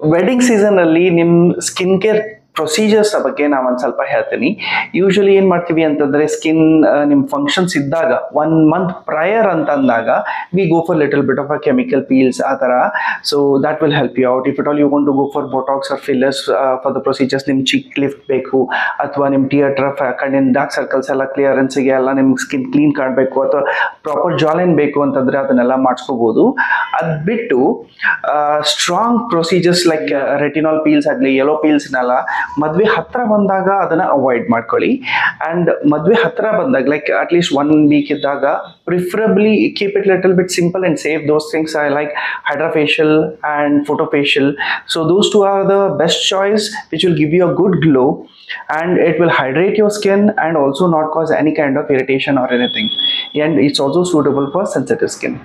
Wedding season ಅಲ್ಲಿ ನಿಮ್ skin care procedures ಬಗ್ಗೆ ನಾನು ಒಂದು ಸ್ವಲ್ಪ ಹೇಳ್ತೀನಿ. ಯೂಶಲಿ ಏನು ಮಾಡ್ತೀವಿ ಅಂತಂದ್ರೆ ಸ್ಕಿನ್ ನಿಮ್ಮ ಫಂಕ್ಷನ್ಸ್ ಇದ್ದಾಗ ಒನ್ ಮಂತ್ ಪ್ರಯರ್ ಅಂತ ಅಂದಾಗ we go for little bit of a chemical peels ಆ ತರ so that will help you out if it all you want to go for botox or fillers for the procedures ನಿಮ್ಮ cheek lift ಬೇಕು, ಅಥವಾ ನಿಮ್ಮ theatre ಕಣ್ಣಿನ dark circles ಎಲ್ಲ ಕ್ಲಿಯರೆನ್ಸಿಗೆ ಎಲ್ಲ ನಿಮ್ ಸ್ಕಿನ್ ಕ್ಲೀನ್ ಕಾಣಬೇಕು, ಅಥವಾ ಪ್ರಾಪರ್ ಜಾಲೈನ್ ಬೇಕು ಅಂತಂದ್ರೆ ಅದನ್ನೆಲ್ಲ ಮಾಡಿಸ್ಕೋಬಹುದು ಅದು ಬಿಟ್ಟು strong procedures like retinol peels ಆಗಲಿ ಯೆಲೋ ಪೀಲ್ಸ್ನೆಲ್ಲ ಮದ್ವೆ ಹತ್ರ ಬಂದಾಗ ಅದನ್ನ ಅವಾಯ್ಡ್ ಮಾಡ್ಕೊಳ್ಳಿ ಅಂಡ್ ಮದ್ವೆ ಹತ್ರ ಬಂದಾಗ like at least one week ಇದ್ದಾಗ preferably keep it little bit simple and save those things I like hydrafacial and photofacial so those two are the best choice which will give you a good glow and it will hydrate your skin and also not cause any kind of irritation or anything and it's also suitable for sensitive skin